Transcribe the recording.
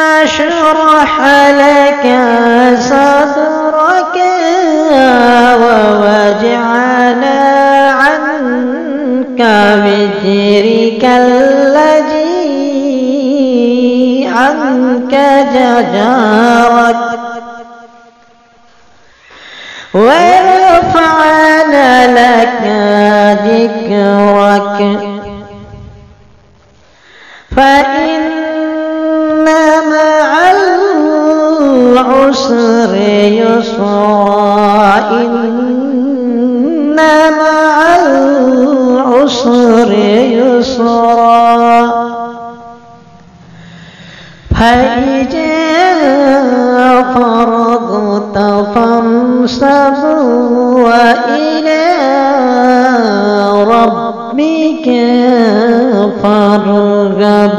نشرح لك صدرك ووجعنا عنك وزرك الذي عنك ججارك ورفعنا لك ذكرك. فإن العسر يسرا إن مع العسر يسرا فإذا فرغت فانصب وإلى ربك فارغب.